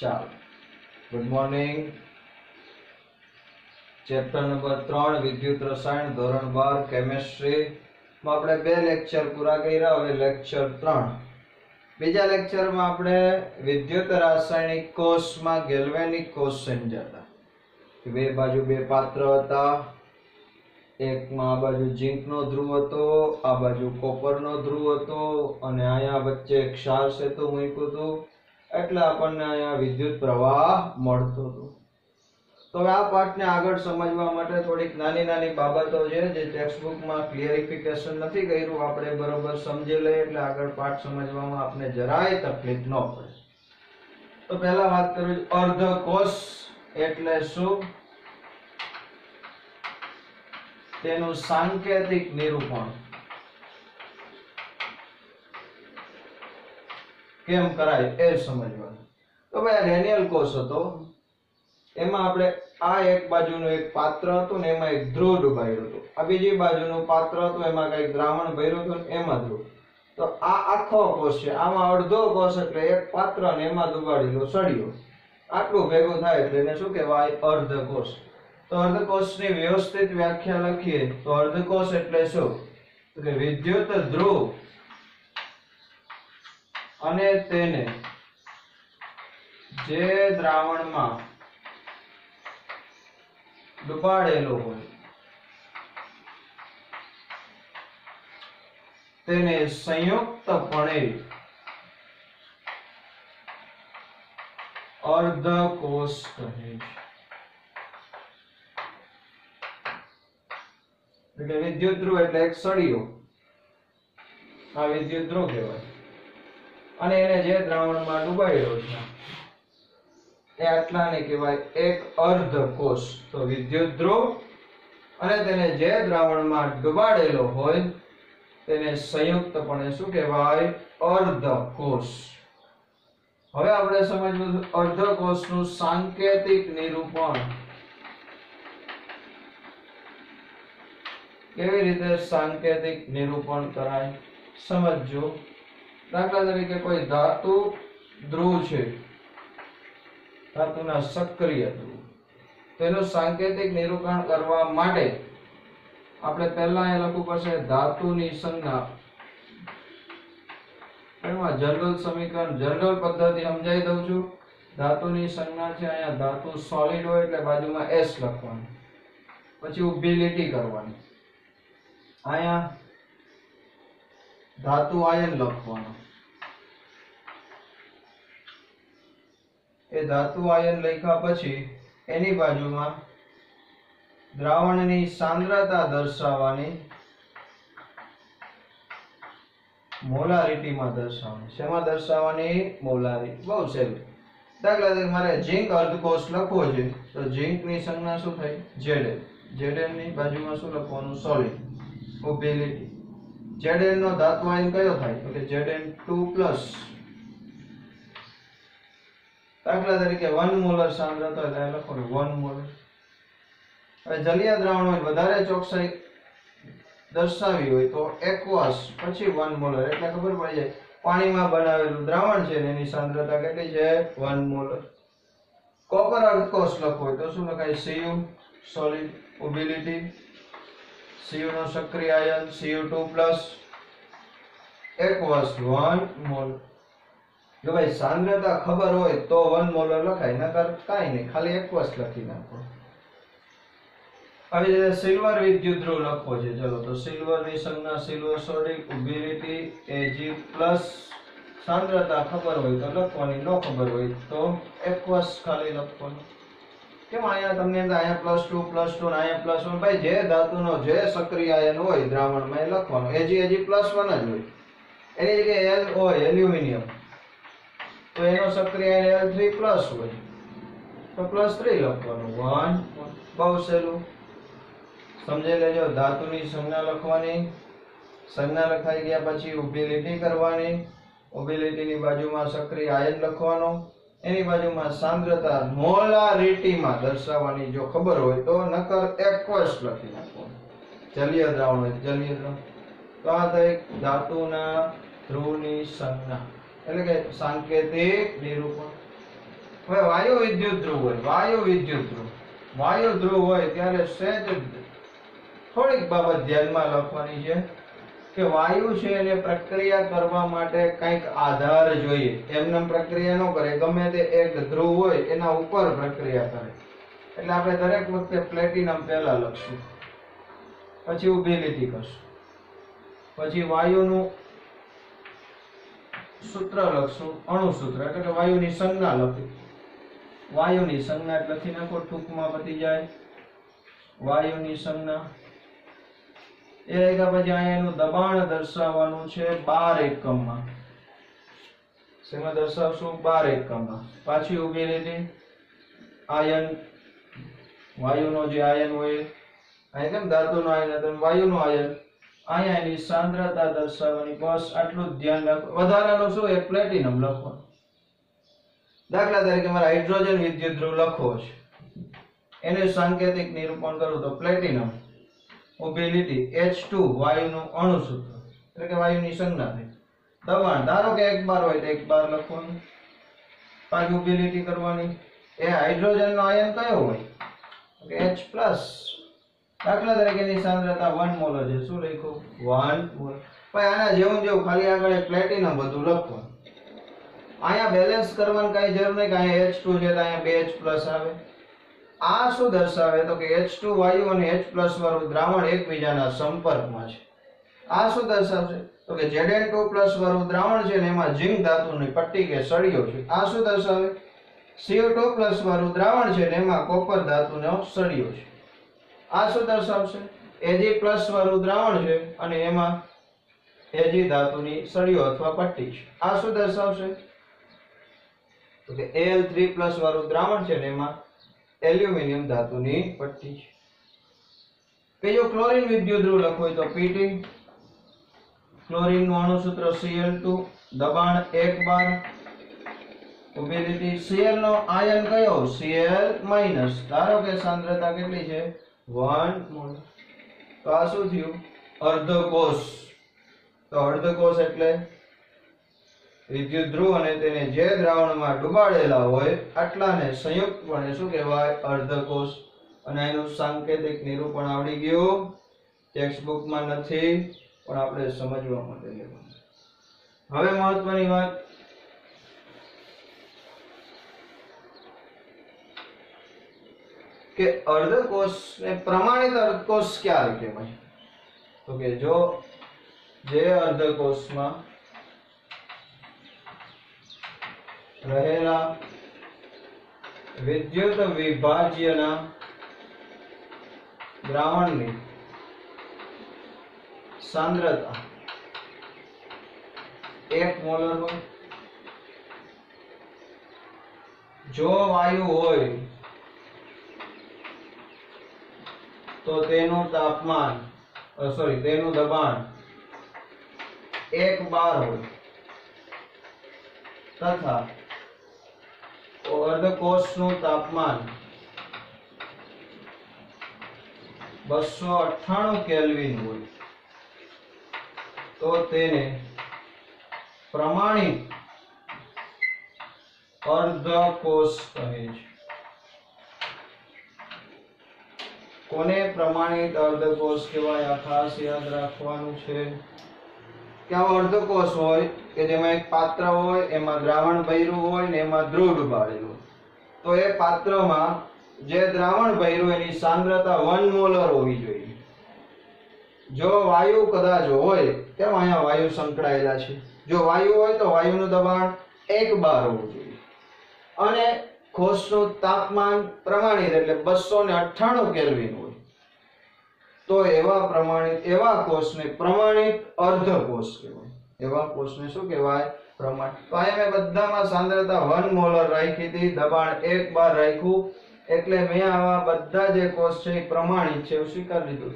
ચાલો. Good morning chapter number ત્રણ વિદ્યુત રસાયણ ધોરણ બાર કેમેસ્ટ્રી માં આપણે બે લેક્ચર પૂરા કર્યા, હવે લેક્ચર ત્રણ. બીજા લેક્ચરમાં આપણે વિદ્યુત રાસાયણિક કોષમાં ગેલ્વેનિક કોષ હતા બે બાજુ બે પાત્ર હતા. એકમાં આ બાજુ ઝીંકનો ધ્રુવ હતો, આ બાજુ કોપરનો ધ્રુવ હતો, અને અહીંયા વચ્ચે ક્ષાર સેતુ મૂક્યું હતું. એટલે આપણને અહીંયા વિદ્યુત પ્રવાહ મળતો હતો. તો હવે આ પાઠને આગળ સમજવા માટે થોડીક નાની નાની બાબતો છે જે ટેક્સ્ટબુકમાં ક્લિયરિફિકેશન નથી કર્યું. આપણે બરોબર સમજી લઈએ એટલે આગળ પાઠ સમજવામાં આપણે જરાય તકલીફ ન પડે. તો પહેલા વાત કરું અર્ધકોષ એટલે શું? તેનું સાંકેતિક નિરૂપણ. કેમ કરાય એ સમજવાનું. તો ભાઈ આ રેનિયલ કોષ હતો, એમાં આપણે આ એક બાજુનું એક પાત્ર હતું ને એમાં એક ધ્રુવ ડુબાડ્યું હતું. આ બીજી બાજુનું પાત્ર હતું, એમાં કંઈક દ્રાવણ ભર્યું હતું ને એમાં ધ્રુવ. તો આ આખો કોષ છે, આમાં અડધો કોષ એટલે એક પાત્ર ને એમાં ડુબાડેલો સળિયો. આટલું ભેગું થાય એટલે એને શું કહેવાય? અર્ધકોષ તો અર્ધકોષની વ્યવસ્થિત વ્યાખ્યા લખીએ. તો અર્ધકોષ એટલે શું? તો કે વિદ્યુત ધ્રુવ. અને તેને જે દ્રાવણમાં ડુબાડેલો હોય, તેને સંયુક્તપણે અર્ધકોષ કહે છે. એટલે વિદ્યુત ધ્રુવ એટલે એક સળિયો. આ વિદ્યુત ધ્રુવ કહેવાય. અને એને જે દ્રાવણમાં ડુબાડ્યો છે, એ આટલાને કહેવાય એક અર્ધ કોષ. તો વિદ્યુત ધ્રુવ અને તેને જે દ્રાવણમાં ડૂબાડેલો હોય, તેને સંયુક્તપણે શું કહેવાય? અર્ધ કોષ. હવે આપણે સમજવું અર્ધ કોષનું સાંકેતિક નિરૂપણ કેવી રીતે સાંકેતિક નિરૂપણ કરાય? સમજજો. દાખલા તરીકે કોઈ ધાતુ ધ્રુવ છે, ધાતુના સક્રિય ધ્રુવ. તેનું સાંકેતિક નિરૂપણ કરવા માટે આપણે પહેલા એ લખવું પડશે ધાતુની સંજ્ઞા. એમાં જનરલ સમીકરણ, જનરલ પદ્ધતિ સમજાવી દઉં છું. ધાતુની સંજ્ઞા છે અહીંયા ધાતુ સોલિડ હોય એટલે બાજુમાં એસ લખવાનું. પછી ઊભી લીટી કરવાની. અહીંયા ધાતુ આયન લખવાનો. એ ધાતુ આયન લખ્યા પછી એની બાજુમાં દ્રાવણની સાંદ્રતા દર્શાવવાની મોલારિટીમાં દર્શાવવાની. શેમાં દર્શાવવાની? મોલારી. બહુ સહેલું. દાખલા તરીકે મારે ઝીંક અર્ધકોષ લખવો છે, તો ઝીંકની સંજ્ઞા શું થાય? Zn Zn ની બાજુમાં શું લખવાનું? સોલિડ. ઊભી લીટી Zn નો ધાતુ આયન કયો થાય? તો કે Zn2+ દાખલા તરીકે 1 મોલર સાંદ્રતા હોય લખો લખવાનું 1 મોલર. હવે જલીય દ્રાવણ હોય, વધારે ચોકસાઈ દર્શાવી હોય તો એક્વાસ, પછી 1 મોલર. એટલે ખબર પડી જાય, પાણીમાં બનાવેલું દ્રાવણ છે એની સાંદ્રતા કેટલી છે? 1 મોલર. કોપર અર્ધકોષ લખવો તો શું લખાય? Cu સોલિડ મોબિલિટી Cu નો સક્રિય ion CU two plus aqueous one mole જો ભાઈ સાંદ્રતા ખબર હોય તો વન મોલર લખાય, નકર કાંઈ નહીં, ખાલી એકવસ લખી નાખો. આવી રીતે સિલ્વર વિદ્યુત ધ્રુવ લખવો છે. ચલો તો સિલ્વરની સંજ્ઞા સિલ્વર સોડિક ઊભી એજી પ્લસ સાંદ્રતા ખબર હોય તો લખવાની, ન ખબર હોય તો એકવસ ખાલી લખવાનું. કેમ અહીંયા તમને અહીંયા પ્લસ ટુ પ્લસ ટુ અહીંયા પ્લસ વન ભાઈ જે ધાતુનો, જે સક્રિય આયન હોય દ્રાવણમાં એ લખવાનું. એજી એજી પ્લસ વન જ હોય. એની જગ્યાએ એલ હોય એલ્યુમિનિયમ તો એનો સક્રિય આયન એલ થ્રી પ્લસ હોય. તો પ્લસ થ્રી લખવાનું. વન બહુ સહેલું. સમજી લેજો, ધાતુની સંજ્ઞા લખવાની. સંજ્ઞા લખાઈ ગયા પછી ઊભી લીટી કરવાની. ઊભી લીટીની બાજુમાં સક્રિય આયન લખવાનો. એની બાજુમાં સાંદ્રતા મોલારિટીમાં દર્શાવવાની જો ખબર હોય તો નકર એક્વસ લખી નાખો. જલીય દ્રાવણ હોય જલીય દ્રાવણ તો આ થઈ ધાતુના ધ્રુવની સંજ્ઞા. એટલે કે સાંકેતિક નિરૂપણ. હવે વાયુ વિદ્યુત ધ્રુવ હોય, વાયુ વિદ્યુત ધ્રુવ. વાયુ ધ્રુવ હોય ત્યારે સહેજ થોડીક બાબત ધ્યાનમાં લખવાની છે. કે વાયુ છે એને પ્રક્રિયા કરવા માટે કંઈક આધાર જોઈએ. એમને પ્રક્રિયા ન કરે. ગમે તે એક ધ્રુવ હોય, એના ઉપર પ્રક્રિયા કરે. એટલે આપણે દરેક વખતે પ્લેટિનમ પહેલા લખશું. પછી ઊભી લીટી કરશું. પછી વાયુનું સૂત્ર લખશું. અણુ સૂત્ર એટલે કે વાયુની સંજ્ઞા લખી. વાયુની સંજ્ઞા લખી નાખો. ટૂંકમાં પતી જાય. વાયુની સંજ્ઞા. એ લખ્યા પછી અહીંયા દબાણ દર્શાવવાનું છે બાર એકમમાં. શેમાં દર્શાવશું? બાર એકમમાં. પાછી ઊભી લીધી આયન. વાયુનો જે આયન હોય અહીં કેમ ધાતુનો આયન હતો? વાયુનો આયન. અહીંયા એની સાંદ્રતા દર્શાવવાની. બસ આટલું જ ધ્યાન રાખો. વધારાનું શું? એ પ્લેટિનમ લખવાનું દાખલા તરીકે મારે હાઇડ્રોજન વિદ્યુત ધ્રુવ લખવો છે. એને સાંકેતિક નિરૂપણ કરું તો પ્લેટિનમ ઊભી એચ H2 વાયુનું અણુ સૂત્ર એટલે કે વાયુની સંજ્ઞા. થઈ દબાણ, ધારો કે એક બાર હોય તો એક બાર લખવાનું. પાછી ઊભી લીટી કરવાની. એ હાઇડ્રોજનનો આયન કયો હોય? કે H પ્લસ દાખલા તરીકે એની સાંદ્રતા 1 મોલ છે. શું લખ્યું? 1 મોલ ભાઈ આના જેવું જેવું ખાલી આગળ પ્લેટિનમ બધું લખવાનું. અહીંયા બેલેન્સ કરવાની કઈ જરૂર નહીં, કે અહીંયા H2 છે તો અહીંયા બે એચ પ્લસ આવે. આ શું દર્શાવે? તો કે એચ ટુ વાયુ અને એચ પ્લસ વાળું દ્રાવણ એકબીજાના સંપર્કમાં છે. આ શું દર્શાવશે? તો કે Zn2 પ્લસ વાળું દ્રાવણ છે ને એમાં ઝિંક ધાતુની પટ્ટી કે સળિયો છે. આ શું દર્શાવે? CO2 પ્લસ વાળું દ્રાવણ છે ને એમાં કોપર ધાતુનો સળિયો છે. આ શું દર્શાવશે? Ag પ્લસ વાળું દ્રાવણ છે અને એમાં Ag ધાતુની સળિયો અથવા પટ્ટી છે. આ શું દર્શાવશે? તો કે Al3 પ્લસ વાળું દ્રાવણ છે ને એમાં એલ્યુમિનિયમ ધાતુની પટ્ટી છે. કે જો ક્લોરીન વિદ્યુત ધ્રુવ લખવું હોય તો Pt ક્લોરીનનું અણુસૂત્ર Cl2 દબાણ 1 બાર ઊભી લીટી Cl નો આયન કયો? Cl માઇનસ ધારો કે સાંદ્રતા કેટલી છે? 1 મોલ તો આ શું થયું? અર્ધકોષ. તો અર્ધકોષ એટલે વિદ્યુત ધ્રુવ અને તેને જે દ્રાવણમાં ડુબાડેલા હોય, આટલાને સંયુક્તપણે શું કહેવાય? અર્ધકોષ. અને એનું સાંકેતિક નિરૂપણ આવડી ગયું. ટેક્સ્ટ બુકમાં નથી, પણ આપણે સમજવા માટે લેવાનું હવે મહત્વની વાત. કે અર્ધકોષ ને પ્રમાણિત અર્ધકોષ ક્યારે કહેવાય? તો કે જો જે અર્ધકોષમાં રહેલા વિદ્યુત વિભાજ્યના દ્રાવણની સાંદ્રતા એક મોલર હોય. જો વાયુ હોય તો તેનું તાપમાન સોરી તેનું દબાણ એક બાર હોય. તથા અર્ધકોષનું તાપમાન બસો અઠ્ઠાણું કેલ્વિન હોય. તો તેને પ્રમાણિત અર્ધકોષ કહે છે. કોને પ્રમાણિત અર્ધકોષ કહેવાય? આ ખાસ યાદ રાખવાનું છે. કે આવો અર્ધકોષ હોય, કે જેમાં એક પાત્ર હોય, એમાં દ્રાવણ ભર્યું હોય ને એમાં ધ્રુવ ડૂબાડેલું. તો એ પાત્રમાં જે દ્રાવણ ભર્યું એની સાંદ્રતા વન મોલર હોવી જોઈએ. જો વાયુ કદાચ હોય, કેમ અહીંયા વાયુ સંકળાયેલા છે? જો વાયુ હોય તો વાયુનું દબાણ એક બાર હોવું જોઈએ. અને કોષનું તાપમાન પ્રમાણિત એટલે બસો ને અઠ્ઠાણું કેલ્વિન હોય. તો એવા પ્રમાણિત એવા કોષને પ્રમાણિત અર્ધ કોષ કહેવાય. એવા કોષને શું કહેવાય? પ્રમાણ. તો અહીંયા મેં બધામાં સાંદ્રતા વન મોલર રાખી હતી, દબાણ એક બાર રાખ્યું. એટલે મેં આવા બધા જે કોષ છે એ પ્રમાણિત છે, એવું સ્વીકારી લીધું.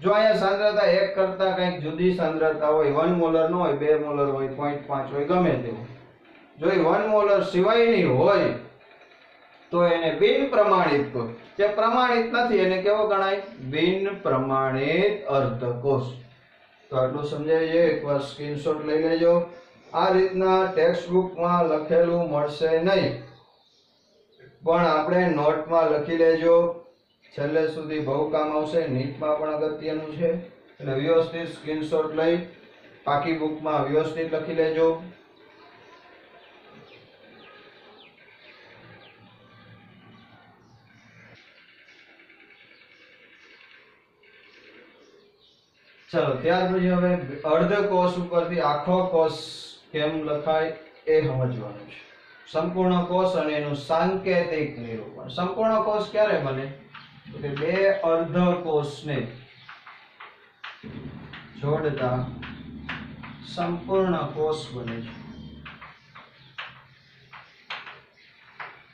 જો અહીંયા સાંદ્રતા એક કરતા કંઈક જુદી સાંદ્રતા હોય, વન મોલર ન હોય, બે મોલર હોય પોઈન્ટ પાંચ હોય, ગમે તે હોય. જો એ વન મોલર સિવાયની હોય તો એને બિન પ્રમાણિત કોષ જે પ્રમાણિત નથી, એને કેવો ગણાય? બિન પ્રમાણિત અર્ધકોષ. તો આટલું સમજાય છે, એકવાર સ્ક્રીનશોટ લઈ લેજો. આ રીતના ટેક્સ્ટ બુકમાં લખેલું મળશે નહીં. પણ આપણે નોટમાં લખી લેજો. છેલ્લે સુધી બહુ કામ આવશે, નીટમાં પણ અગત્યનું છે. એટલે વ્યવસ્થિત સ્ક્રીનશોટ લઈ પાકી બુકમાં વ્યવસ્થિત લખી લેજો. ચલો, ત્યાર પછી હવે અર્ધ કોષ ઉપરથી આખો કોષ કેમ લખાય એ સમજવાનું છે. સંપૂર્ણ કોષ અને એનું સાંકેતિક નિરૂપણ. સંપૂર્ણ કોષ ક્યારે બને? કે બે અર્ધ કોષને જોડતા સંપૂર્ણ કોષ બને છે.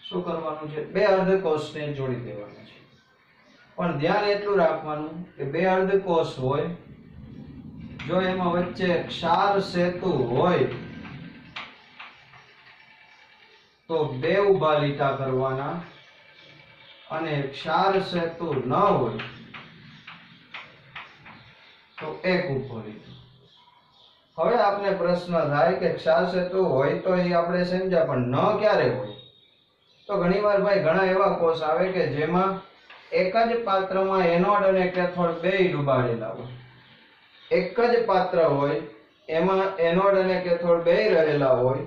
શું કરવાનું છે? બે અર્ધ કોષને જોડી દેવાના છે. પણ ધ્યાન એટલું રાખવાનું કે બે અર્ધ કોષ હોય જો એમાં વચ્ચે ક્ષાર સેતુ હોય, તો બે ઊભા લીટા કરવાના અને ક્ષાર સેતુ ન હોય, તો એક ઊભો લીટો હવે આપણે પ્રશ્ન થાય કે ક્ષાર સેતુ હોય તો એ આપણે સમજ્યા, પણ ન ક્યારે હોય? તો ઘણીવાર ભાઈ ઘણા એવા કોષ આવે કે જેમાં એક જ પાત્રમાં એનોડ અને કેથોડ બેય ડૂબાડેલા હોય. એક જ પાત્ર હોય, એમાં એનોડ અને કેથોડ બે રહેલા હોય,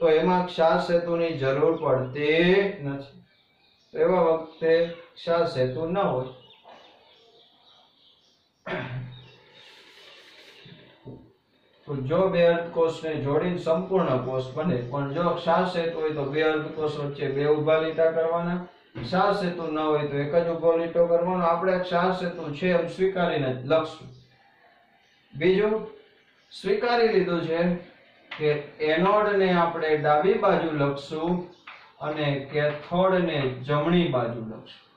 તો એમાં ક્ષાર સેતુની જરૂર પડતી નથી. એવા વખતે ક્ષાર સેતુ ન હોય. તો જો બે અર્ધકોષને જોડીને સંપૂર્ણ કોષ બને, પણ જો ક્ષાર સેતુ હોય તો બે અર્ધકોષ વચ્ચે બે ઊભા લીટા કરવાના, ક્ષાર સેતુ ન હોય તો એક જ ઊભો લીટો કરવાનો. આપણે ક્ષાર સેતુ છે એમ સ્વીકારીને જ લખશું. બીજું, સ્વીકારી લીધું છે કે એનોડ ને આપણે ડાબી બાજુ લખશું અને કેથોડને જમણી બાજુ લખશું.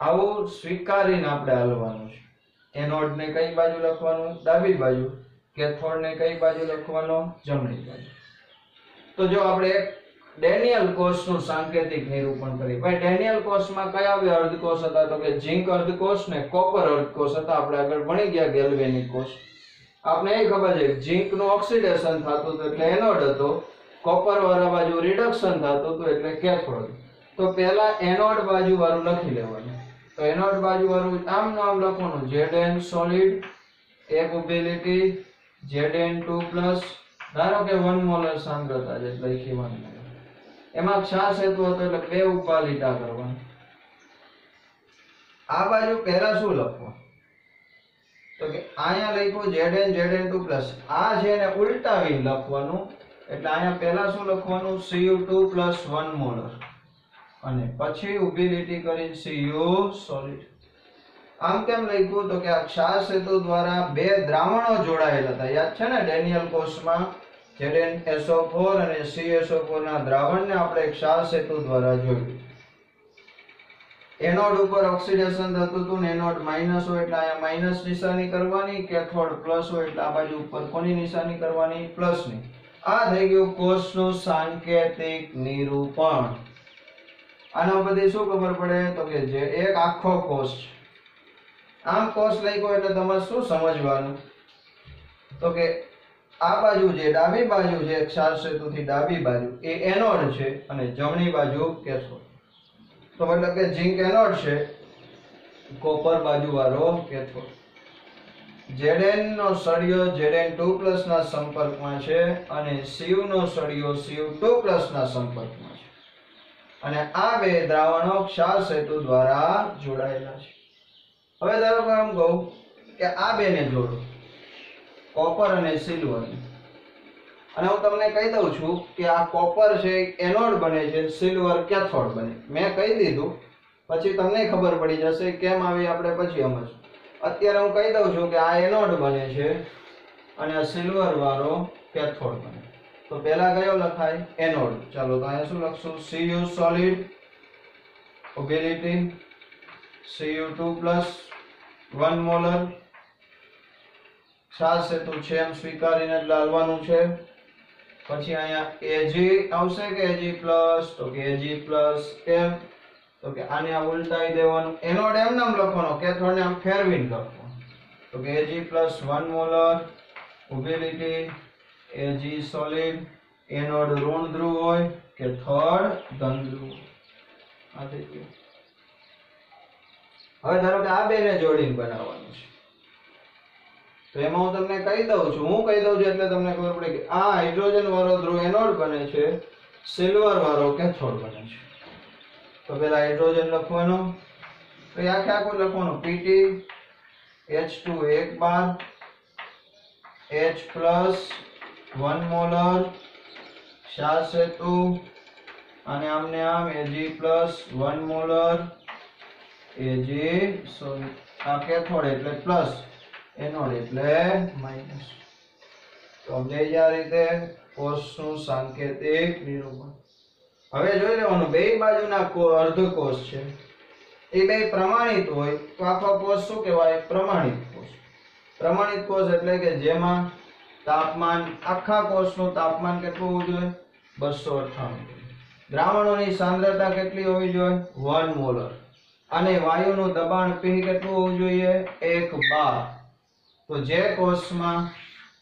આવું સ્વીકારીને આપણે હાલવાનું છે. એનોડ ને કઈ બાજુ લખવાનું? ડાબી બાજુ. કેથોડને કઈ બાજુ લખવાનો? જમણી બાજુ. તો જો આપણે ડેનિયલ કોષનું સાંકેતિક નિરૂપણ કરીએ. ભાઈ ડેનિયલ કોષમાં કયા બે અર્ધકોષ હતા? તો કે ઝિંક અર્ધકોષ ને કોપર અર્ધકોષ હતા. આપણે આગળ ભણી ગયા ગેલ્વેનિક કોષ. આપણે એ ખબર છે, ઝિંકનું ઓક્સિડેશન થતું હતું એટલે એનોડ હતો. કોપર વાળા બાજુ રિડક્શન થતું હતું એટલે કેથોડ. તો પહેલા એનોડ બાજુ વાળું લખી લેવાનું. તો એનોડ બાજુ વાળું આમ નામ લખવાનું. એન સોલિડ એક ઊભી લીટી ZN2 પ્લસ ધારો કે વન મોલર સાંદ્રતા છે એટલે લખી. એમાં ક્ષાસ હેતુ હતો એટલે બે ઉપા લીટા કરવા આ બાજુ પહેલા શું લખવું? તો કે અહીંયા લખ્યું Zn Zn2 પ્લસ. આ છે એને ઉલટાવી લખવાનું. એટલે અહીંયા પહેલા શું લખવાનું? Cu2 પ્લસ 1 મોલર અને પછી ઊભી લીટી કરી Cu સોલિડ આમ કેમ લખ્યું? તો કે આ ક્ષાસ હેતુ દ્વારા બે દ્રાવણો જોડાયેલા હતા. યાદ છે ને ડેનિયલ કોષમાં? ZnSO4 અને CSO4 ના દ્રાવણને આપણે ક્ષાર સેતુ દ્વારા જોયું. એનોડ ઉપર ઓક્સિડેશન થતું હતું ને એનોડ માઇનસ હોય એટલે અહીંયા માઇનસ નિશાની કરવાની કેથોડ પ્લસ હોય એટલે આ બાજુ ઉપર કોની નિશાની કરવાની? પ્લસની. આ થઈ ગયું કોષનું સાંકેતિક નિરૂપણ. આના પરથી શું ખબર પડે? તો કે જે એક આખો કોષ આમ કોષ લખ્યો એટલે તમારે શું સમજવાનું? તો કે આ બાજુ જે ડાબી બાજુ છે, ક્ષાર સેતુથી ડાબી બાજુ, એ એનોડ છે અને જમણી બાજુ કેથોડ. તો મતલબ કે ઝીંક એનોડ છે, કોપર બાજુ વાળો કેથોડ. Zn નો સળિયો Zn2+ ના સંપર્કમાં છે અને સીવ નો સળિયો Cu2+ ના સંપર્કમાં છે. અને આ બે દ્રાવણો ક્ષાર સેતુ દ્વારા જોડાયેલા છે. હવે ધારો કે આમ કહું કે આ બેને જોડો. કોપર અને સિલ્વર. અને હું તમને કહી દઉં છું કે આ કોપર છે એનોડ બને છે, સિલ્વર કેથોડ બને. મેં કહી દીધું, પછી તમને ખબર પડી જશે કેમ આવી આપણે પછી સમજ અત્યારે હું કહી દઉં છું કે આ એનોડ બને છે અને આ સિલ્વર વાળો કેથોડ બને. તો પહેલા કયો લખાય? એનોડ. ચાલો તો અહીંયા શું લખશું? Cu સોલિડ ઓબિલિટી Cu2 1 મોલર ક્ષાર સેતુ છે, એમ સ્વીકારીને જ લાવવાનું છે. પછી અહીંયા એજી આવશે કે એજી પ્લસ, તો કે એજી પ્લસ એમ. તો કે આને આ ઉલટાઈ દેવાનું. એનોડ એમ નામ લખવાનો કેથોડ ને આમ ફેરવીને લખવાનું. તો કે એજી પ્લસ વન મોલર, ઊભી Ag સોલિડ એનોડ ઋણ ધ્રુવ હોય કે થર્ડ ધન ધ્રુવ. આ થઈ ગયું. હવે ધારો કે આ બેને જોડીને બનાવવાનું છે. તો એમાં હું તમને કહી દઉં છું, હું કહી દઉં છું એટલે તમને ખબર પડે કે આ હાઇડ્રોજન વાળો ધ્રુવ એનોડ બને છે સિલ્વર વાળો કેથોડ બને છે. તો પેલા હાઇડ્રોજન લખવાનો તો આ આખે આખું લખવાનું પીટી એચ ટુ એક બાર એચ પ્લસ વન મોલર ચાર સેતુ, અને આમને આમ AG plus one molar AG sorry આ કેથોડ એટલે પ્લસ એનોડ એટલે માઇનસ તો સમજાઈ જાય રીતે કોષનું સાંકેતિક નિરૂપણ. હવે જોઈ લેવાનું, બે બાજુના અર્ધ અર્ધકોષ છે. એ બે પ્રમાણિત હોય તો આખો કોષ શું કહેવાય? પ્રમાણિત કોષ. પ્રમાણિત કોષ એટલે કે જેમાં તાપમાન, આખા કોષનું તાપમાન કેટલું હોવું જોઈએ? બસો અઠ્ઠાણું દ્રાવણોની સાંદ્રતા કેટલી હોવી જોઈએ? One molar. અને વાયુનું દબાણ પી કેટલું હોવું જોઈએ? એક બાર. તો જે કોષમાં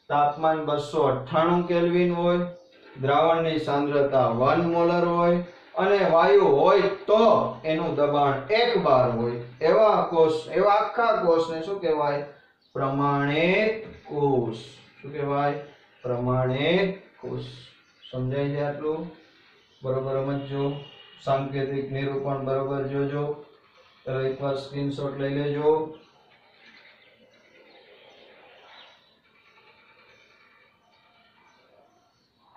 તાપમાન બસો અઠ્ઠાણું કેલ્વિન હોય, દ્રાવણની સાંદ્રતા વન મોલર હોય અને વાયુ હોય તો એનું દબાણ એક બાર હોય. એવા કોષ, એવા આખા કોષને શું કહેવાય? પ્રમાણિત કોષ. શું કહેવાય? પ્રમાણિત કોષ. સમજાય છે આટલું? બરોબર સમજો સાંકેતિક નિરૂપણ બરોબર જોજો. એકવાર સ્ક્રીનશોટ લઈ લેજો.